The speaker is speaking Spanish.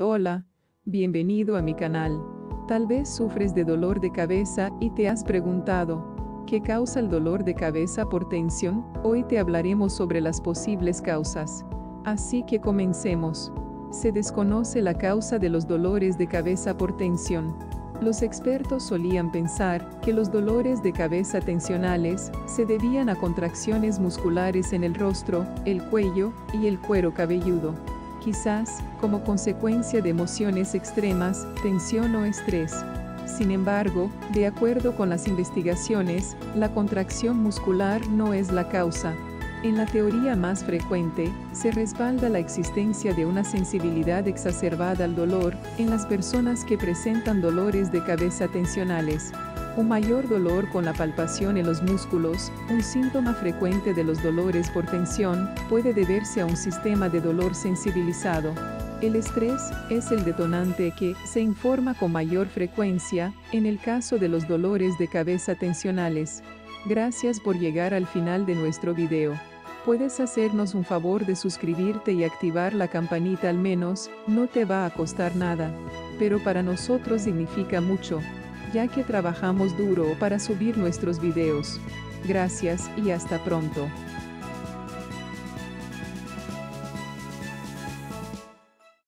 Hola, bienvenido a mi canal. Tal vez sufres de dolor de cabeza y te has preguntado, ¿qué causa el dolor de cabeza por tensión? Hoy te hablaremos sobre las posibles causas. Así que comencemos. Se desconoce la causa de los dolores de cabeza por tensión. Los expertos solían pensar que los dolores de cabeza tensionales se debían a contracciones musculares en el rostro, el cuello y el cuero cabelludo quizás como consecuencia de emociones extremas, tensión o estrés. Sin embargo, de acuerdo con las investigaciones, la contracción muscular no es la causa. En la teoría más frecuente, se respalda la existencia de una sensibilidad exacerbada al dolor en las personas que presentan dolores de cabeza tensionales, un mayor dolor con la palpación en los músculos, un síntoma frecuente de los dolores por tensión, puede deberse a un sistema de dolor sensibilizado. El estrés es el detonante que se informa con mayor frecuencia en el caso de los dolores de cabeza tensionales. Gracias por llegar al final de nuestro video. Puedes hacernos un favor de suscribirte y activar la campanita al menos, no te va a costar nada. Pero para nosotros significa mucho ya que trabajamos duro para subir nuestros videos. Gracias y hasta pronto.